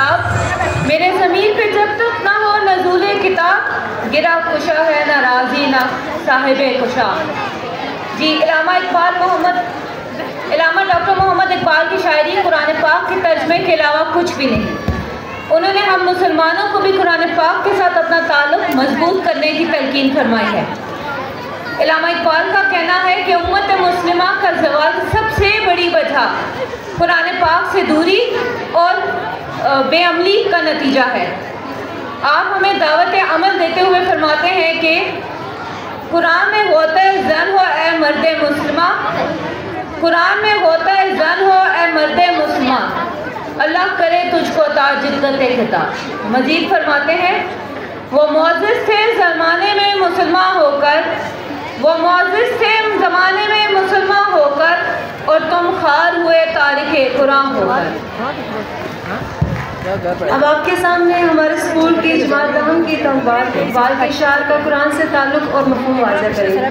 किताब। मेरे ज़मीर पे जब तक ना हो नजूल किताब, गिरा खुशा है, ना राज़ी, ना साहिब खुशा। जी, इलामा इकबाल मोहम्मद, इलामा डॉक्टर मोहम्मद इकबाल की शायरी कुरान पाक के तर्जमे के अलावा कुछ भी नहीं। उन्होंने हम मुसलमानों को भी कुरान पाक के साथ अपना ताल्लुक मज़बूत करने की तलकिन फरमाई है। इलामा इकबाल का कहना है कि उम्मत मुस्लिमा का जवाल सबसे बड़ी वजह कुरान पाक से दूरी और बेअमली का नतीजा है। आप हमें दावत अमल देते हुए फरमाते हैं कि कुरान में होता है जन हो, ए मर्द मुस्लिमा। कुरान में होता है जन हो, ए मर्द मुस्लिमा। अल्लाह करे तुझको ताजिद्दत खिताब। मजीद फरमाते हैं, वो मोज़ थे, ज़माने में मुसलमान होकर वो मोज़ थे ज़माने में मुसलमान होकर और तुम खार हुए तारीख कुरान होकर। अब आपके सामने हमारे स्कूल की जमात की तहबार इकबाल के शार का कुरान से ताल्लुक़ और मफहूम वाजह करेंगे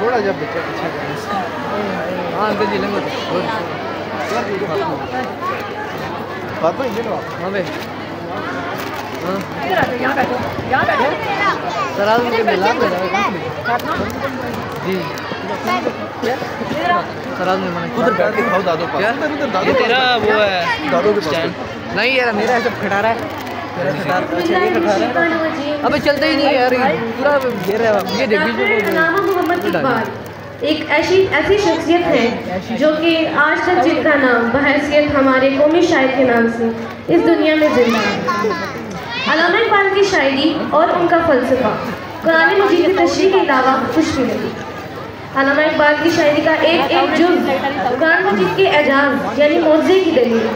थोड़ा जब बच्चा पीछे हाँ अंकल जी लेंगे तो इंजन हाँ भाई सर आज मुझे मिला जी सर आज ने मैंने उधर बैठ के खाओ दादो का क्या ये तेरा वो है के पास नहीं यार मेरा ऐसा खड़ा रहा है अबे चलते ही नहीं यार पूरा घेर है ये देख इकबाल एक ऐसी ऐसी शख्सियत है जो कि आज तक जिनका नाम बहसीत हमारे कौमी शायर के नाम से इस दुनिया में ज़िंदा है अलामा इकबाल की शायरी और उनका फ़लसफ़ा। कुरान मजीद की तशरी के अलावा कुछ भी नहीं। अलामा इकबाल की शायरी का एक एक जुज कुरान मजीद के एजाज, यानी मुआवजे की दलील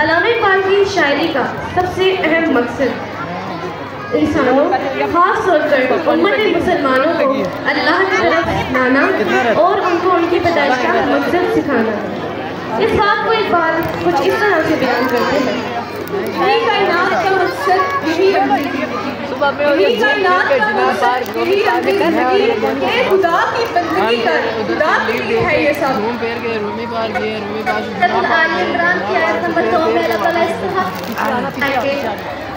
अलामा इकबाल की शायरी का सबसे अहम मकसद इंसानों, खास तौर पर उम्मत मुसलमानों को अल्लाह की तरफ़ लाना और उनको उनकी पैदाइश का मकसद सिखाना। इस बात को इकबाल कुछ इस तरह से बयान करते हैं। का मकसद यही कायनात का यही अपनी ज़िंदगी के खुदा की बंदगी कर खुदा के लिए है ये सब। रूम पेर के रूमी पार के रूमी पास आल इमरान की आयत नंबर 2 में अल्लाह ताला इस्तेमाल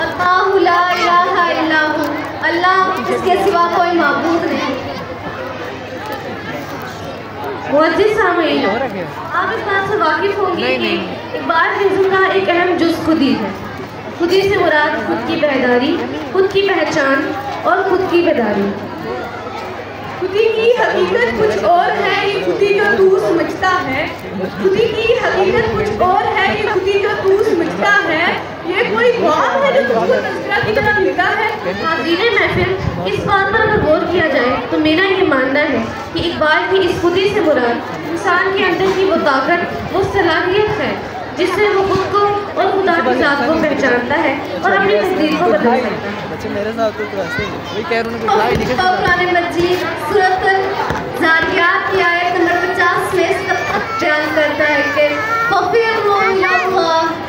अल्लाहु ला इलाहा इल्ला हु अल्लाह जिसके सिवा कोई माबूद नहीं। मुअज्जिज सामीन आप इस बात से वाकिफ होंगे कि इकबाल हिज़्म का एक अहम जुज़ खुदी है खुदी से मुराद खुद की बेदारी खुद की पहचान और खुद की बेदारी। खुदी की हकीकत कुछ और है ये खुदी जो तू समझता है। खुदी की हकीकत कुछ और है ये खुदी जो तू समझता है। ये कोई ख्वाब है जो तुमको तस्करा की तरह मिलता है? हाजिर महफिल इस बात पर अगर गौर किया जाए तो मेरा ये मानना है कि इकबाल की इस खुदी से मुराद इंसान के अंदर की वो ताकत वो सलाहियत है। जिससे वो खुद को और खुदा की जात को पहचानता है और अपनी तस्दीर को बदल सकता है। अच्छा मेरे साथ तो ऐसे वही कह रहा हूँ तो कुरान मजीद सूरत जारियात की आयत नंबर 50 में बयान करता है कि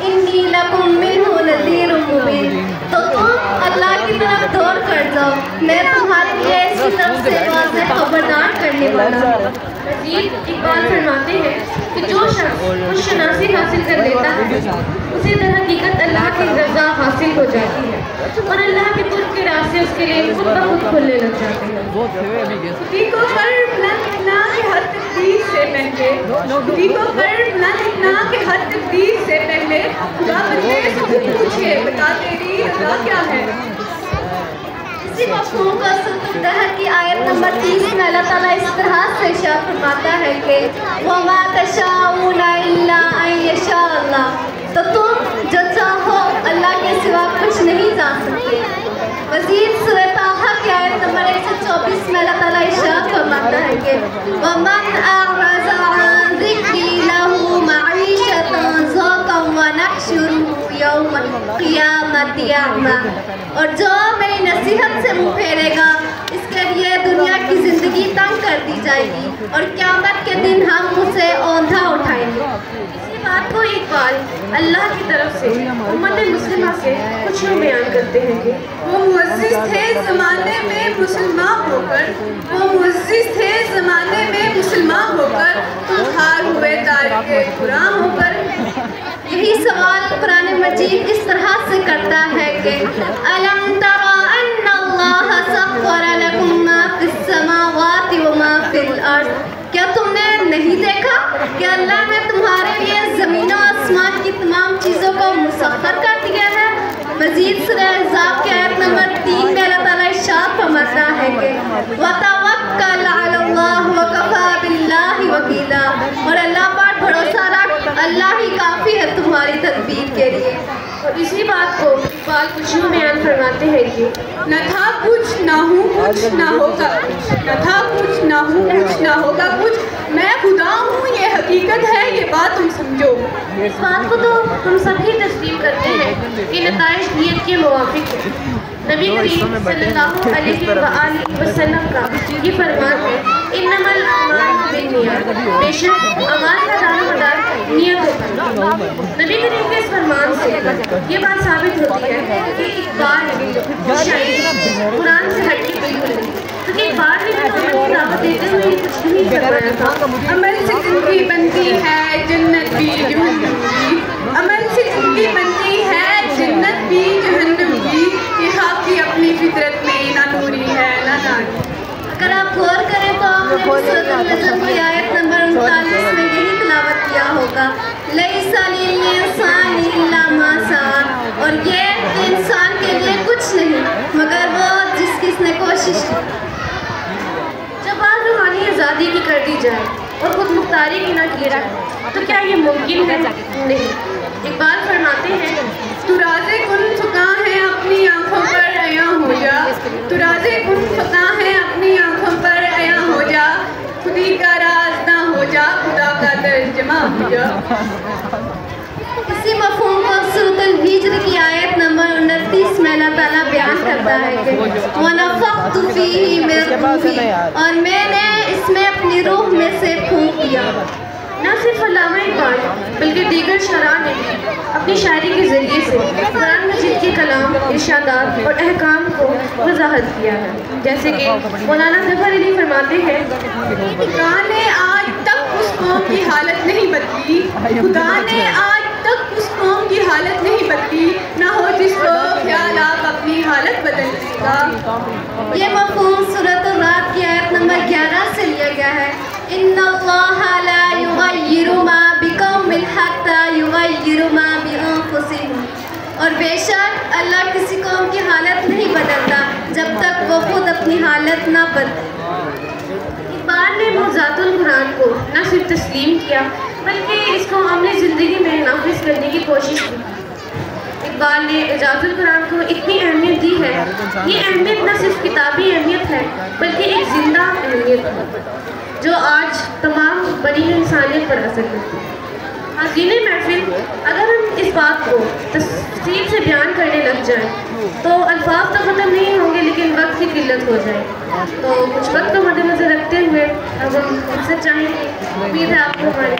इन्नी लकुम मिनहु मुबीन। तो तुम अल्लाह की तरफ़ दौड़ कर जाओ। मैं तुम्हारे लिए इसी तरफ़ से वाज़ेह खबरदार करने वाला हूँ। मजीद इकबाल फरमाते हैं कि जो शख्स कुछ शनासी हासिल कर लेता है उसे दर हकीकत अल्लाह की रजा हासिल हो जाती है। और अल्लाह के कुर्ब के रास्ते उसके लिए खुद ब खुद खुलने लग जाते हैं। को हर तकदीर से पहले को कर बुलंद इतना हर तकदीर से पहले खुदा बंदे से पूछे बता तेरी रजा क्या है? मफहूम का आयत नंबर 30 में अल्लाह ताला इस तरह से इरशाद फरमाता है कि तो तुम जो चाहो, अल्लाह के सिवा कुछ नहीं जान सकते। मजीद की आयत नंबर 124 में अल्लाह ताला इरशाद फरमाता है कि वमन अरज़ा और जो मेरी नसीहत से मुँह फेरेगा, इसके लिए दुनिया की ज़िंदगी तंग कर दी जाएगी और क्यामत के दिन हम उसे औंधा उठाएँगे। इसी बात को एक बार, अल्लाह की तरफ़ से उम्मत मुस्लिमा से कुछ लोग बयान करते हैं वो मुजिस थे ज़माने में मुसलमान होकर, वो मुजिस थे ज़माने में मुसलमान होकर तुम हार हुए तारे कुरान होकर यही सवाल पुराने मजीद इस तरह से करता है कि, अलम क्या तुमने नहीं देखा कि अल्लाह ने तुम्हारे लिए ज़मीन और आसमान की तमाम चीज़ों को मुसफ़र कर दिया है? मजीद सुरहजाब के आयत नंबर तीन में अल्लाह ताला इशाद फरमाता है कि, वतवक्कल अला अल्लाह वकफा कफा वकीला। और अल्लाह भरोसा रख, अल्लाह ही काफ़ी है तुम्हारी तदबीर के लिए। और इसी बात को इकबाल खुशियों बयान फरमाते हैं कि न था कुछ, ना हूँ कुछ, ना होगा न था कुछ, ना हूँ कुछ, ना होगा कुछ। मैं खुदा हूँ, ये हकीकत है, ये बात तुम समझो। इस बात को तो हम सभी तस्लीम करते हैं कि नतज नीयत के मुवाफिक है। नबी करीम सल्लल्लाहु अलैहि वसल्लम का ये फरमान है बिन्नियात। बेशक अमाल का दारो मदार नियतों पर नबी करीम के इस फरमान से ये बात साबित होती है कि इकबाल शायद कुरान से हटके बिल्कुल नहीं। क्योंकि इकबाल ने भी दावत देते हुए कुछ नहीं फरमाया था अमल से ज़िंदगी बनती है जन्नत भी भी। अमल से ज़िंदगी बनती है जन्नत भी जहन्नम भी ये आपकी अपनी फितरत में ना नूरी है ना नारी अगर आप गौर करें तो आपने की आयत नंबर उनतालीस में यही तिलावत किया होगा। इंसान इल्ला और ये इंसान के लिए कुछ नहीं मगर वो जिसकी इसने कोशिश की। जब बात रूहानी आज़ादी की कर दी जाए और खुद मुख्तारी की ना की जाए तो क्या ये मुमकिन है? नहीं। इकबाल फरमाते हैं तू राजे कुन फका है अपनी आँखों पर अया हो जा। तू राजे फका है, अपनी आँखों पर अया हो जा। खुदी का राज ना हो जा, खुदा का तर्जमा हो जा। इसी को की आयत नंबर उनतीस में अल्लाह ताला बयान करता है कि और मैंने इसमें अपनी रूह में से फूंक दिया न सिर्फ़ अल्लामा इकबाल बल्कि दीगर शरा ने भी अपनी शायरी के ज़रिए से कुरान मजीद के कलाम, इर्शादात और अहकाम को वजाहत किया है। जैसे कि मौलाना ज़फ़र अली फरमाते हैं, खुदा ने आज तक उस कौम की हालत नहीं बदली। खुदा ने आज तक उस कौम की हालत नहीं बदली, ना हो जिसको ख्याल आप अपनी हालत बदलने का ये मफहूम सूरत रात की आयत नंबर 11 से लिया गया है। इन्नल्लाह ला युगय्यिरु मा और बेशक अल्लाह किसी कौम की हालत नहीं बदलता, जब तक वो खुद अपनी हालत ना बदले। इकबाल ने मुजातुल कुरान को न सिर्फ़ तस्लीम किया, बल्कि इसको हमने ज़िंदगी में नाफिज करने की कोशिश की। इकबाल ने एजाजुल कुरान को इतनी अहमियत दी है, ये अहमियत न सिर्फ़ किताबी अहमियत है, बल्कि एक ज़िंदा अहमियत है, जो आज तमाम बड़ी इंसानियत पर असर करती है। हाँ, हकीली महफिल अगर हम इस बात को तस्वीर से बयान करने लग जाएँ तो अल्फाज तो ख़त्म नहीं होंगे, लेकिन वक्त की किल्लत हो जाए। तो कुछ वक्त को मद्देनजर रखते हुए अब हम अक्सर चाहेंगे उम्मीद है आपको हमारी